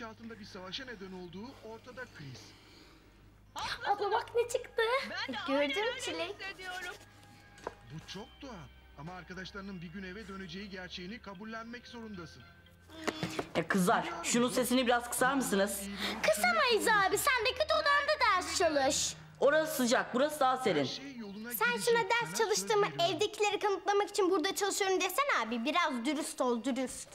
altında bir savaşa neden olduğu ortada Chris. Abla bak ne çıktı. Ben de öyle Çilek? Bu çok doğal. Ama arkadaşlarının bir gün eve döneceği gerçeğini kabullenmek zorundasın. E kızlar şunun sesini biraz kısar mısınız? Kısamayız abi. Sen de kötü odanda ders çalış. Orası sıcak burası daha Her serin. şey yoluna Sen şuna ders çalıştığımı evdekileri kanıtlamak için burada çalışıyorum desene abi. Biraz dürüst ol dürüst.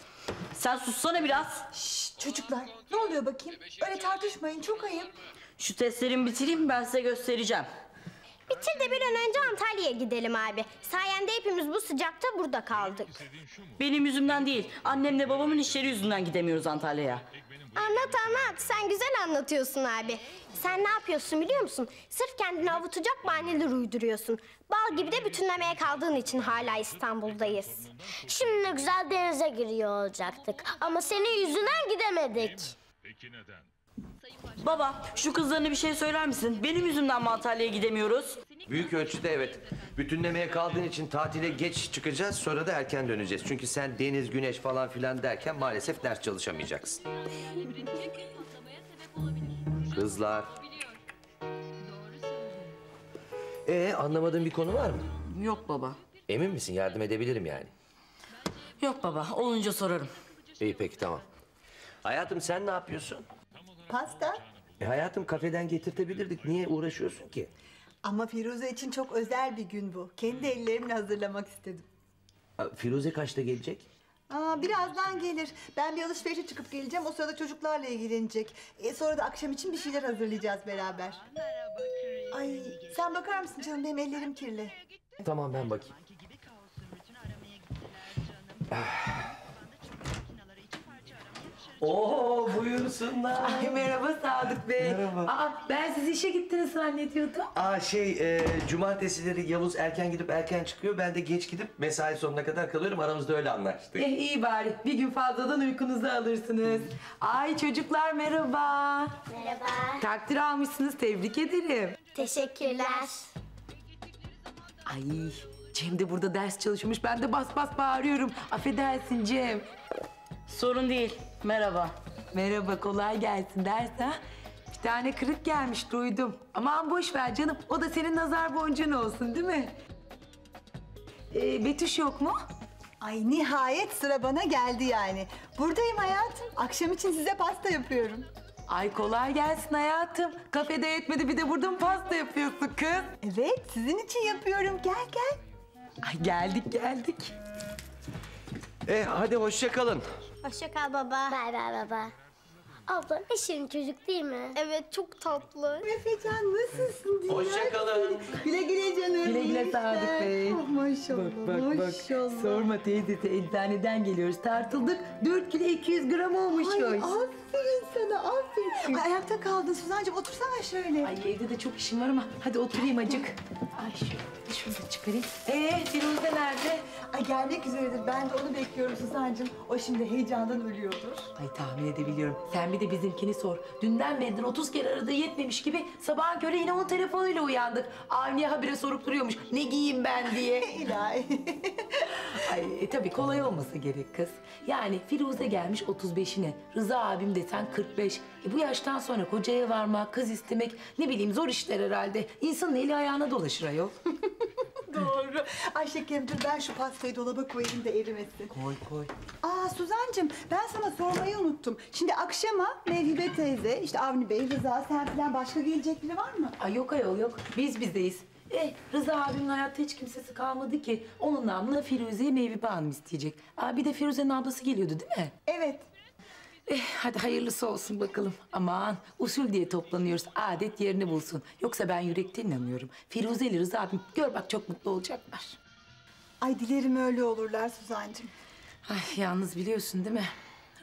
Sen sussana biraz. Şşt, çocuklar ne oluyor bakayım? Öyle tartışmayın çok ayıp. Şu testlerimi bitireyim ben size göstereceğim. Bitir de bir an önce Antalya'ya gidelim abi. Sayende hepimiz bu sıcakta burada kaldık. Benim yüzümden değil annemle babamın işleri yüzünden gidemiyoruz Antalya'ya. Anlat anlat. Sen güzel anlatıyorsun abi. Sen ne yapıyorsun biliyor musun? Sırf kendini avutacak bahaneler uyduruyorsun. Bal gibi de bütünlemeye kaldığın için hala İstanbul'dayız. Şimdi ne güzel denize giriyor olacaktık. Ama senin yüzünden gidemedik. Peki neden? Baba şu kızlarına bir şey söyler misin? Benim yüzümden mi Antalya'ya gidemiyoruz? Büyük ölçüde evet. Bütünlemeye kaldığın için tatile geç çıkacağız sonra da erken döneceğiz. Çünkü sen deniz, güneş falan filan derken maalesef ders çalışamayacaksın. Kızlar. Ee anlamadığın bir konu var mı? Yok baba. Emin misin yardım edebilirim yani? Yok baba olunca sorarım. İyi peki tamam. Hayatım sen ne yapıyorsun? Pasta. E, hayatım kafeden getirtebilirdik. Niye uğraşıyorsun ki? Ama Firuze için çok özel bir gün bu. Kendi ellerimle hazırlamak istedim. Aa, Firuze kaçta gelecek? Aa, birazdan gelir. Ben bir alışverişe çıkıp geleceğim. O sırada çocuklarla ilgilenecek. E, sonra da akşam için bir şeyler hazırlayacağız beraber. Ay sen bakar mısın canım benim ellerim kirli. Tamam ben bakayım. Sanki Oo buyursunlar. Ay, merhaba Sadık Bey. Merhaba. Aa, ben siz işe gittiniz zannediyordum. Aa şey e, cumartesileri Yavuz erken gidip erken çıkıyor. Ben de geç gidip mesai sonuna kadar kalıyorum. Aramızda öyle anlaştık. Eh iyi bari. Bir gün fazladan uykunuzu alırsınız. Ay çocuklar merhaba. Merhaba. Takdir almışsınız tebrik ederim. Teşekkürler. Ay Cem de burada ders çalışmış. Ben de bas bas bağırıyorum. Affedersin Cem. Sorun değil. Merhaba. Merhaba kolay gelsin ders ha. Bir tane kırık gelmiş duydum. Aman boş ver canım. O da senin nazar boncuğun olsun değil mi? Ee, Betüş yok mu? Ay nihayet sıra bana geldi yani. Buradayım hayatım. Akşam için size pasta yapıyorum. Ay kolay gelsin hayatım. Kafede yetmedi bir de burada mı pasta yapıyorsun kız? Evet sizin için yapıyorum. Gel gel. Ay geldik geldik. E hadi hoşça kalın. Hoşça kal baba. Bay bay baba. Abla ne şirin çocuk değil mi? Evet çok tatlı. Efecan nasılsın diye. Hoşça kalın. Güle güle canım. Güle güle Sadık. Bey. Oh, maşallah Bak bak bak. maşallah. Sorma teyzesi eczaneden geliyoruz. Tartıldık. 4 kilo 200 gram olmuş. Ay Ay, aferin sana aferin. Ay, ayakta kaldın Suzancığım otursana şöyle. Ay evde de çok işim var ama hadi oturayım acık. Ay şöyle şunu da çıkarayım. Ee Firuze nerede? Ay gelmek üzeredir. Ben de onu bekliyorum Suzancığım. O şimdi heyecandan ölüyordur. Ay tahmin edebiliyorum. Sen bir de bizimkini sor. Dünden beridir 30 kere aradığı yetmemiş gibi sabahın körü yine onun telefonuyla uyandık. Avniye habire sorup duruyormuş. Ne giyeyim ben diye. İlahi. Ay e, tabii kolay olması gerek kız. Yani Firuze gelmiş 35'ine. Rıza abim desen 45. E bu yaştan sonra kocaya varmak, kız istemek ne bileyim zor işler herhalde. İnsanın eli ayağına dolaşır ayol. Doğru. Ay şekerim dur ben şu pastayı dolaba koyayım da erimesin. koy koy. Aa Suzancığım ben sana sormayı unuttum. Şimdi akşama Mevhibe teyze, işte Avni Bey, Rıza sen falan başka gelecek biri var mı? Ay yok ayol yok. Biz bizdeyiz. E Rıza abimin hayatta hiç kimsesi kalmadı ki. Onun namına Firuze'ye Mevhibe Hanım isteyecek. Aa, bir de Firuze'nin ablası geliyordu değil mi? Evet. Eh, hadi hayırlısı olsun bakalım. Aman usul diye toplanıyoruz. Adet yerini bulsun. Yoksa ben yürekten inanıyorum. Firuze ile Rıza abim gör bak çok mutlu olacaklar. Ay dilerim öyle olurlar Suzancığım. Ay yalnız biliyorsun değil mi?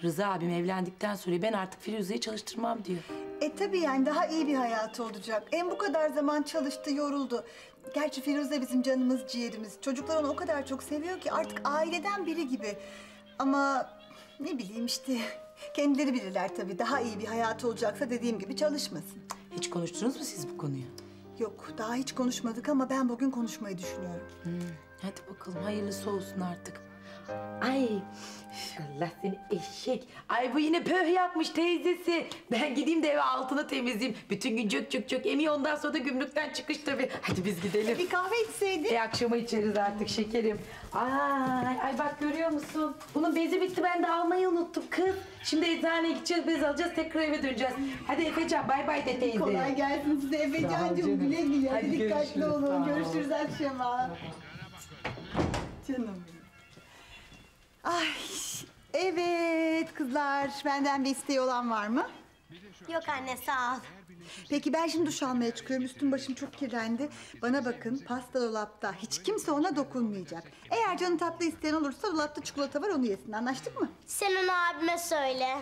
Rıza abim evlendikten sonra ben artık Firuze'yi çalıştırmam diyor. E tabii yani daha iyi bir hayatı olacak. En bu kadar zaman çalıştı, yoruldu. Gerçi Firuze bizim canımız, ciğerimiz. Çocuklar onu o kadar çok seviyor ki artık aileden biri gibi. Ama ne bileyim işte kendileri bilirler tabii. Daha iyi bir hayatı olacaksa dediğim gibi çalışmasın. Hiç konuştunuz mu siz bu konuyu? Yok daha hiç konuşmadık ama ben bugün konuşmayı düşünüyorum. Hadi bakalım hayırlısı olsun artık. Ay Allah seni eşek. Ay bu yine pöh yapmış teyzesi. Ben gideyim de eve altını temizleyeyim. Bütün gün cök cök cök emiyor ondan sonra da gümrükten çıkış tabii. Hadi biz gidelim. Bir kahve içseydin. E akşama içeriz artık şekerim. Ay, ay bak görüyor musun? Bunun bezi bitti ben de almayı unuttum kız. Şimdi eczaneye gideceğiz bez alacağız tekrar eve döneceğiz. Hadi Efecan bay bay de teyze. Kolay gelsin size Efecan'cığım. canım. Güle güle. Hadi Hadi dikkatli görüşürüz, olun. ol. Görüşürüz akşama. Canım. Ay evet kızlar. Benden bir isteği olan var mı? Yok anne sağ ol. Peki ben şimdi duş almaya çıkıyorum. Üstüm başım çok kirlendi. Bana bakın pasta dolapta. Hiç kimse ona dokunmayacak. Eğer canın tatlı isteyen olursa dolapta çikolata var onu yesin. Anlaştık mı? Sen onu abime söyle.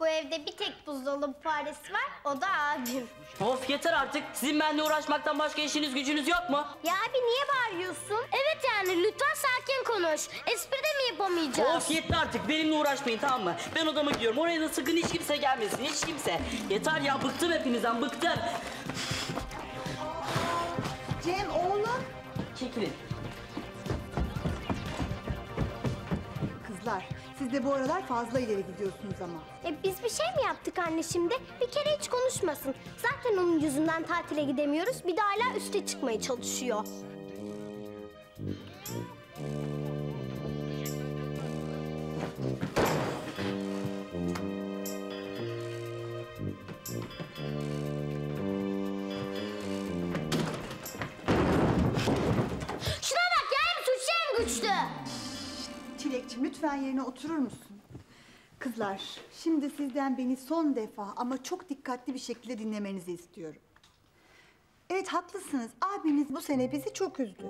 Bu evde bir tek buzdolabı faresi var, o da abim. Of yeter artık. Sizin benimle uğraşmaktan başka işiniz gücünüz yok mu? Ya abi niye bağırıyorsun? Evet yani lütfen sakin konuş. Espri de mi yapamayacağız? Of yetti artık. Benimle uğraşmayın tamam mı? Ben odama gidiyorum. Oraya da sakın hiç kimse gelmesin. Hiç kimse. Yeter ya bıktım hepinizden bıktım. Cem oğlum. Çekilin. Siz de bu aralar fazla ileri gidiyorsunuz ama. E biz bir şey mi yaptık anne şimdi? Bir kere hiç konuşmasın. Zaten onun yüzünden tatile gidemiyoruz. Bir de hala üste çıkmaya çalışıyor. Lütfen yerine oturur musun? Kızlar şimdi sizden beni son defa ama çok dikkatli bir şekilde dinlemenizi istiyorum. Evet haklısınız. Abiniz bu sene bizi çok üzdü.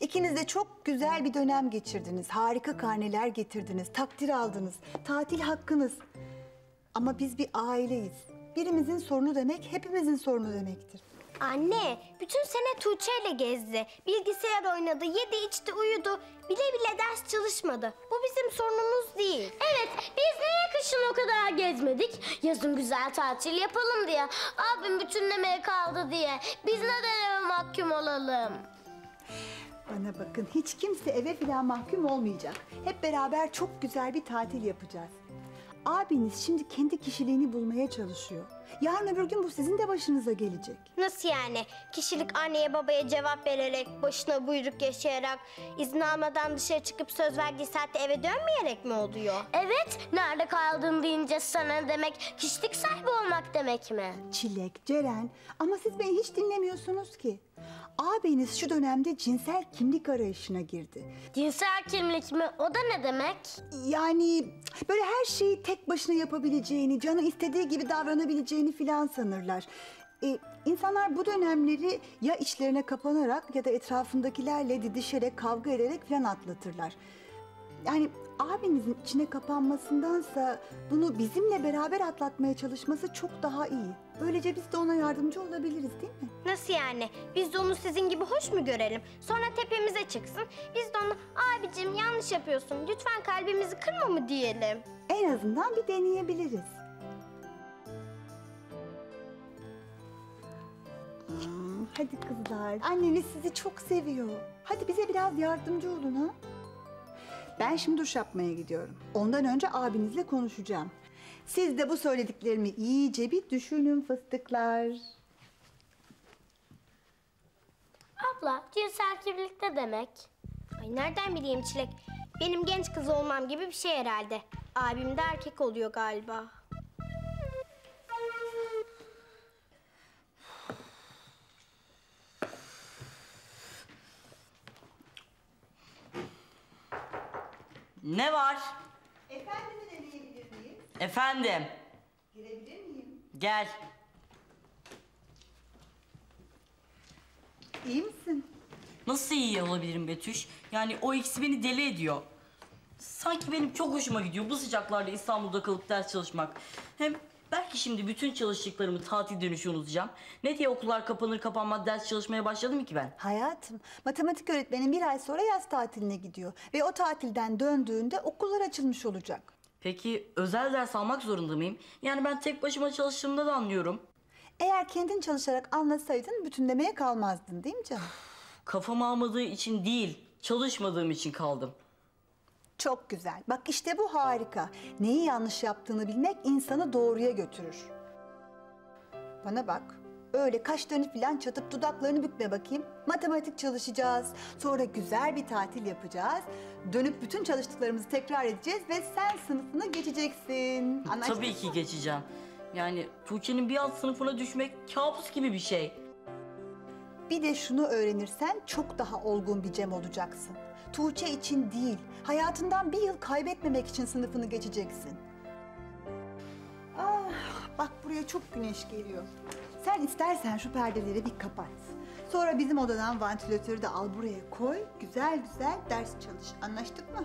İkiniz de çok güzel bir dönem geçirdiniz. Harika karneler getirdiniz. Takdir aldınız. Tatil hakkınız. Ama biz bir aileyiz. Birimizin sorunu demek hepimizin sorunu demektir. Anne, bütün sene Tuğçe ile gezdi. Bilgisayar oynadı, yedi içti, uyudu. Bile bile ders çalışmadı. Bu bizim sorunumuz değil. Evet, biz niye kışın o kadar gezmedik? Yazın güzel tatil yapalım diye. Abim bütünlemeye kaldı diye. Biz neden eve mahkum olalım? Bana bakın hiç kimse eve falan mahkum olmayacak. Hep beraber çok güzel bir tatil yapacağız. Abiniz şimdi kendi kişiliğini bulmaya çalışıyor. Yarın öbür gün bu sizin de başınıza gelecek. Nasıl yani? Kişilik anneye babaya cevap vererek, başına buyruk yaşayarak, izin almadan dışarı çıkıp söz verdiği saatte eve dönmeyerek mi oluyor? Evet, nerede kaldın deyince sana demek kişilik sahibi olmak demek mi? Çilek, Ceren ama siz beni hiç dinlemiyorsunuz ki. Ağabeyiniz şu dönemde cinsel kimlik arayışına girdi. Cinsel kimlik mi? O da ne demek? Yani böyle her şeyi tek başına yapabileceğini, canı istediği gibi davranabileceğini filan sanırlar. Ee, insanlar bu dönemleri ya içlerine kapanarak ya da etrafındakilerle didişerek, kavga ederek filan atlatırlar. Yani abinizin içine kapanmasındansa bunu bizimle beraber atlatmaya çalışması çok daha iyi. Böylece biz de ona yardımcı olabiliriz değil mi? Nasıl yani? Biz de onu sizin gibi hoş mu görelim? Sonra tepemize çıksın. Biz de ona abicim yanlış yapıyorsun. Lütfen kalbimizi kırma mı diyelim? En azından bir deneyebiliriz. Hadi kızlar, anneniz sizi çok seviyor. Hadi bize biraz yardımcı olun ha. Ben şimdi duş yapmaya gidiyorum. Ondan önce abinizle konuşacağım. Siz de bu söylediklerimi iyice bir düşünün fıstıklar. Abla, cinsel kimlik ne demek? Ay nereden bileyim Çilek? Benim genç kız olmam gibi bir şey herhalde. Abim de erkek oluyor galiba. Ne var? Efendimi deneyebilir miyim? Efendim. Girebilir miyim? Gel. İyi misin? Nasıl iyi olabilirim Betüş? Yani o ikisi beni deli ediyor. Sanki benim çok hoşuma gidiyor bu sıcaklarda İstanbul'da kalıp ders çalışmak. Hem belki şimdi bütün çalıştıklarımı tatil dönüşü unutacağım. Ne diye okullar kapanır kapanmaz ders çalışmaya başladım ki ben? Hayatım, matematik öğretmenin bir ay sonra yaz tatiline gidiyor. Ve o tatilden döndüğünde okullar açılmış olacak. Peki özel ders almak zorunda mıyım? Yani ben tek başıma çalıştığımda da anlıyorum. Eğer kendin çalışarak anlasaydın bütünlemeye kalmazdın değil mi canım? Kafam almadığı için değil, çalışmadığım için kaldım. Çok güzel. Bak işte bu harika. Neyi yanlış yaptığını bilmek insanı doğruya götürür. Bana bak. Öyle kaşlarını falan çatıp dudaklarını bükme bakayım. Matematik çalışacağız. Sonra güzel bir tatil yapacağız. Dönüp bütün çalıştıklarımızı tekrar edeceğiz ve sen sınıfını geçeceksin. Anlaştık Tabii ki geçeceğim. Yani Tuğçe'nin bir alt sınıfına düşmek kabus gibi bir şey. Bir de şunu öğrenirsen çok daha olgun bir Cem olacaksın. Tuğçe için değil, hayatından bir yıl kaybetmemek için sınıfını geçeceksin. Ah, bak buraya çok güneş geliyor. Sen istersen şu perdeleri bir kapat. Sonra bizim odadan vantilatörü de al buraya koy. Güzel güzel ders çalış. Anlaştık mı?